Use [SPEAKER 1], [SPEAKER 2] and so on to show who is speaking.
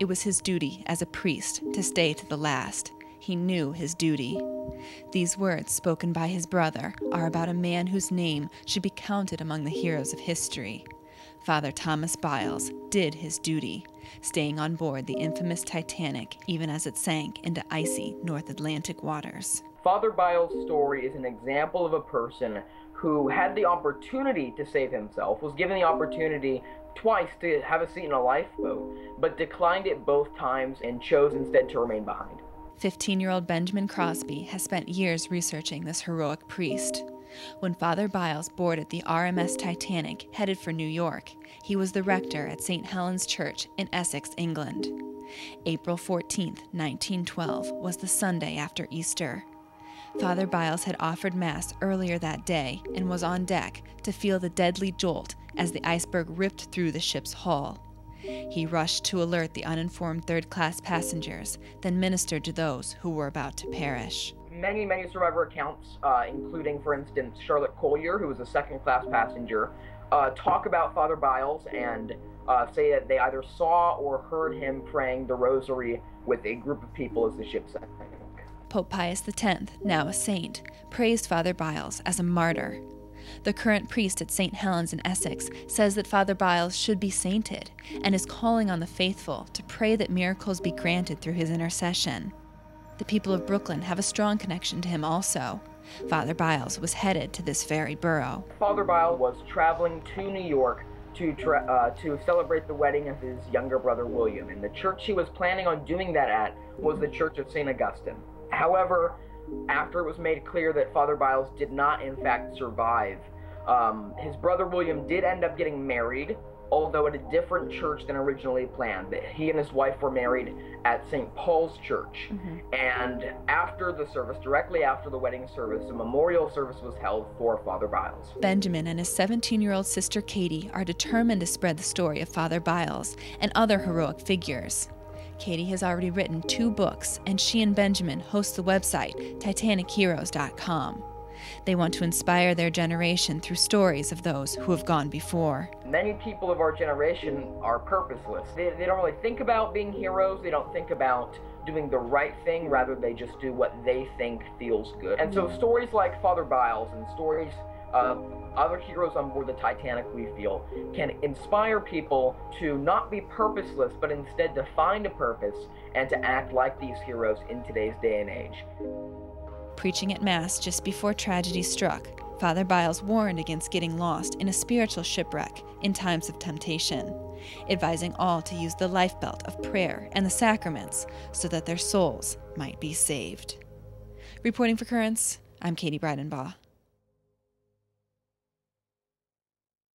[SPEAKER 1] It was his duty as a priest to stay to the last. He knew his duty. These words, spoken by his brother, are about a man whose name should be counted among the heroes of history. Father Thomas Byles did his duty, staying on board the infamous Titanic even as it sank into icy North Atlantic waters.
[SPEAKER 2] Father Byles' story is an example of a person who had the opportunity to save himself, was given the opportunity twice to have a seat in a lifeboat, but declined it both times and chose instead to remain behind.
[SPEAKER 1] 15 year old Benjamin Crosby has spent years researching this heroic priest. When Father Byles boarded the RMS Titanic headed for New York, he was the rector at St. Helen's Church in Essex, England. April 14, 1912, was the Sunday after Easter. Father Byles had offered Mass earlier that day and was on deck to feel the deadly jolt as the iceberg ripped through the ship's hull. He rushed to alert the uninformed third class passengers, then ministered to those who were about to perish.
[SPEAKER 2] Many, many survivor accounts, uh, including, for instance, Charlotte Collyer, who was a second class passenger, uh, talk about Father Byles and uh, say that they either saw or heard him praying the rosary with a group of people as the ship sank.
[SPEAKER 1] Pope Pius X, now a saint, praised Father Byles as a martyr. The current priest at St. Helens in Essex says that Father Byles should be sainted and is calling on the faithful to pray that miracles be granted through his intercession. The people of Brooklyn have a strong connection to him also. Father Byles was headed to this very borough.
[SPEAKER 2] Father Byles was traveling to New York to uh, to celebrate the wedding of his younger brother William, and the church he was planning on doing that at was the Church of St. Augustine. However, after it was made clear that Father Byles did not, in fact, survive, um, his brother William did end up getting married, although at a different church than originally planned. He and his wife were married at St. Paul's Church. Mm-hmm. And after the service, directly after the wedding service, a memorial service was held for Father Byles.
[SPEAKER 1] Benjamin and his 17 year old sister Katie are determined to spread the story of Father Byles and other heroic figures. Katie has already written two books, and she and Benjamin host the website TitanicHeroes.com. They want to inspire their generation through stories of those who have gone before.
[SPEAKER 2] Many people of our generation are purposeless. They, they don't really think about being heroes, they don't think about doing the right thing, rather, they just do what they think feels good. And so, mm. stories like Father Byles and stories uh, other heroes on board the Titanic, we feel, can inspire people to not be purposeless, but instead to find a purpose and to act like these heroes in today's day and age.
[SPEAKER 1] Preaching at Mass just before tragedy struck, Father Byles warned against getting lost in a spiritual shipwreck in times of temptation, advising all to use the lifebelt of prayer and the sacraments so that their souls might be saved. Reporting for Currents, I'm Katie Breidenbach.